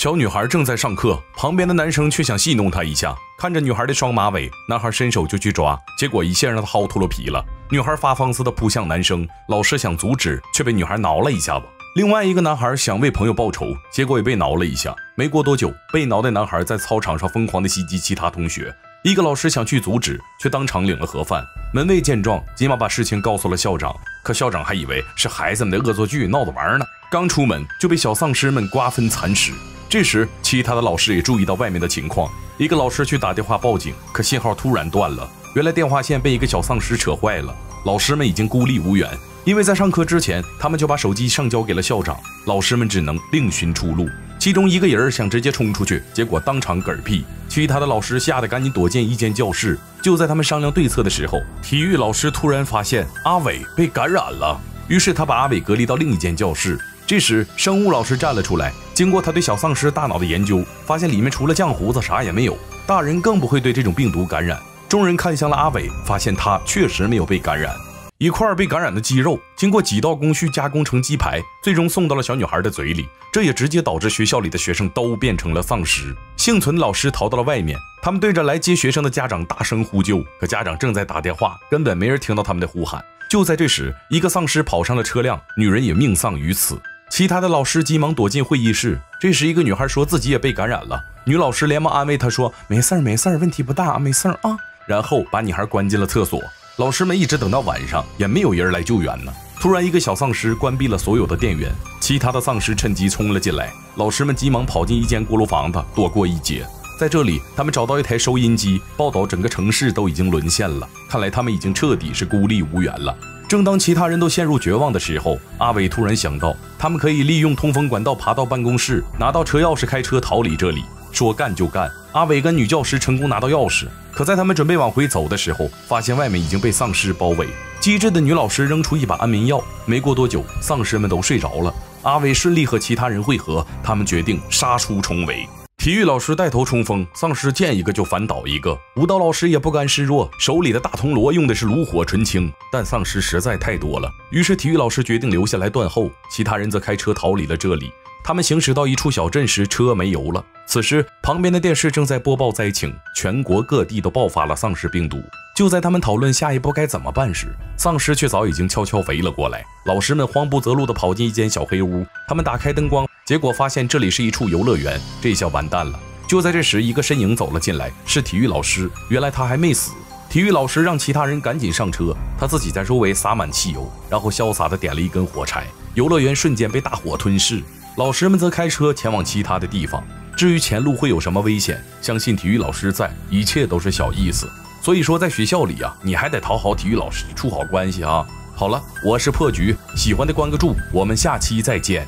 小女孩正在上课，旁边的男生却想戏弄她一下。看着女孩的双马尾，男孩伸手就去抓，结果一下让她薅秃噜皮了。女孩发疯似的扑向男生，老师想阻止，却被女孩挠了一下子。另外一个男孩想为朋友报仇，结果也被挠了一下。没过多久，被挠的男孩在操场上疯狂的袭击其他同学。一个老师想去阻止，却当场领了盒饭。门卫见状，急忙把事情告诉了校长。可校长还以为是孩子们的恶作剧，闹着玩呢。刚出门就被小丧尸们瓜分蚕食。这时，其他的老师也注意到外面的情况。一个老师去打电话报警，可信号突然断了。原来电话线被一个小丧尸扯坏了。老师们已经孤立无援，因为在上课之前，他们就把手机上交给了校长。老师们只能另寻出路。其中一个人想直接冲出去，结果当场嗝屁。其他的老师吓得赶紧躲进一间教室。就在他们商量对策的时候，体育老师突然发现阿伟被感染了，于是他把阿伟隔离到另一间教室。这时，生物老师站了出来。经过他对小丧尸大脑的研究，发现里面除了酱胡子啥也没有，大人更不会对这种病毒感染。众人看向了阿伟，发现他确实没有被感染。一块被感染的鸡肉，经过几道工序加工成鸡排，最终送到了小女孩的嘴里。这也直接导致学校里的学生都变成了丧尸。幸存的老师逃到了外面，他们对着来接学生的家长大声呼救，可家长正在打电话，根本没人听到他们的呼喊。就在这时，一个丧尸跑上了车辆，女人也命丧于此。其他的老师急忙躲进会议室。这时，一个女孩说自己也被感染了。女老师连忙安慰她说：“没事儿，没事儿，问题不大，没事儿啊。”然后把女孩关进了厕所。老师们一直等到晚上，也没有人来救援呢。突然，一个小丧尸关闭了所有的电源，其他的丧尸趁机冲了进来。老师们急忙跑进一间锅炉房子，躲过一劫。在这里，他们找到一台收音机，报道整个城市都已经沦陷了。看来他们已经彻底是孤立无援了。正当其他人都陷入绝望的时候，阿伟突然想到，他们可以利用通风管道爬到办公室，拿到车钥匙开车逃离这里。说干就干，阿伟跟女教师成功拿到钥匙。可在他们准备往回走的时候，发现外面已经被丧尸包围。机智的女老师扔出一把安眠药，没过多久，丧尸们都睡着了。阿伟顺利和其他人会合，他们决定杀出重围。体育老师带头冲锋，丧尸见一个就反倒一个。舞蹈老师也不甘示弱，手里的大铜锣用的是炉火纯青，但丧尸实在太多了，于是体育老师决定留下来断后，其他人则开车逃离了这里。他们行驶到一处小镇时，车没油了。此时，旁边的电视正在播报灾情，全国各地都爆发了丧尸病毒。就在他们讨论下一步该怎么办时，丧尸却早已经悄悄围了过来。老师们慌不择路地跑进一间小黑屋，他们打开灯光。结果发现这里是一处游乐园，这下完蛋了。就在这时，一个身影走了进来，是体育老师。原来他还没死。体育老师让其他人赶紧上车，他自己在周围洒满汽油，然后潇洒地点了一根火柴，游乐园瞬间被大火吞噬。老师们则开车前往其他的地方。至于前路会有什么危险，相信体育老师在，一切都是小意思。所以说，在学校里啊，你还得讨好体育老师，处好关系啊。好了，我是破局，喜欢的关个注，我们下期再见。